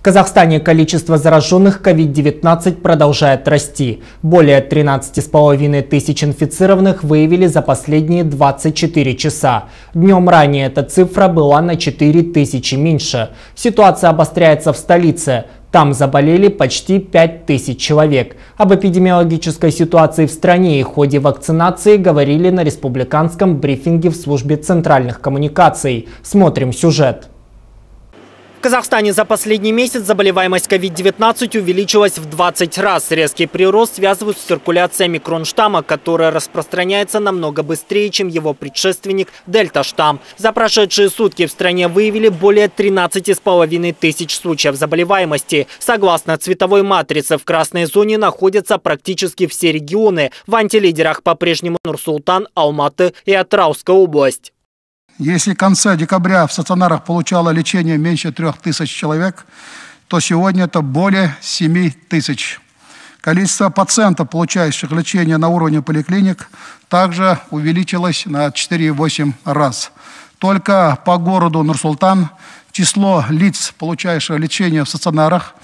В Казахстане количество зараженных COVID-19 продолжает расти. Более 13,5 тысяч инфицированных выявили за последние 24 часа. Днем ранее эта цифра была на 4 тысячи меньше. Ситуация обостряется в столице. Там заболели почти 5 тысяч человек. Об эпидемиологической ситуации в стране и ходе вакцинации говорили на республиканском брифинге в службе центральных коммуникаций. Смотрим сюжет. В Казахстане за последний месяц заболеваемость COVID-19 увеличилась в 20 раз. Резкий прирост связывают с циркуляцией микронштамма, которая распространяется намного быстрее, чем его предшественник дельта-штамм. За прошедшие сутки в стране выявили более 13,5 тысяч случаев заболеваемости. Согласно цветовой матрице, в красной зоне находятся практически все регионы. В антилидерах по-прежнему Нур-Султан, Алматы и Атрауская область. Если в конце декабря в стационарах получало лечение меньше трех тысяч человек, то сегодня это более 7 тысяч. Количество пациентов, получающих лечение на уровне поликлиник, также увеличилось на 4,8 раз. Только по городу Нур-Султан число лиц, получающих лечение в стационарах,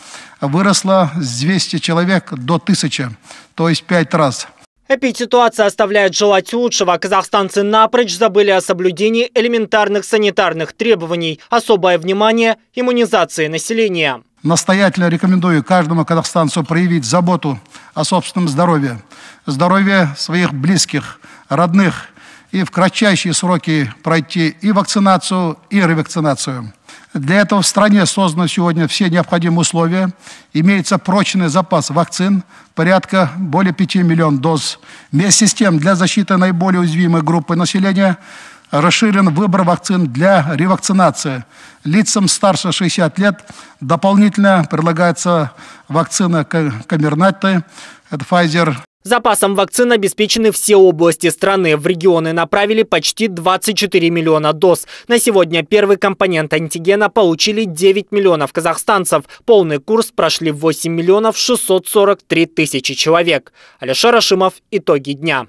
выросло с 200 человек до 1000, то есть 5 раз. Эпидситуация оставляет желать лучшего. Казахстанцы напрочь забыли о соблюдении элементарных санитарных требований. Особое внимание – иммунизации населения. Настоятельно рекомендую каждому казахстанцу проявить заботу о собственном здоровье, здоровье своих близких, родных и в кратчайшие сроки пройти и вакцинацию, и ревакцинацию. Для этого в стране созданы сегодня все необходимые условия. Имеется прочный запас вакцин, порядка более 5 миллионов доз. Вместе с тем, для защиты наиболее уязвимой группы населения расширен выбор вакцин для ревакцинации. Лицам старше 60 лет дополнительно предлагается вакцина Камернатты, это Pfizer Запасом вакцин обеспечены все области страны. В регионы направили почти 24 миллиона доз. На сегодня первый компонент антигена получили 9 миллионов казахстанцев. Полный курс прошли 8 миллионов 643 тысячи человек. Алишер Ашимов. Итоги дня.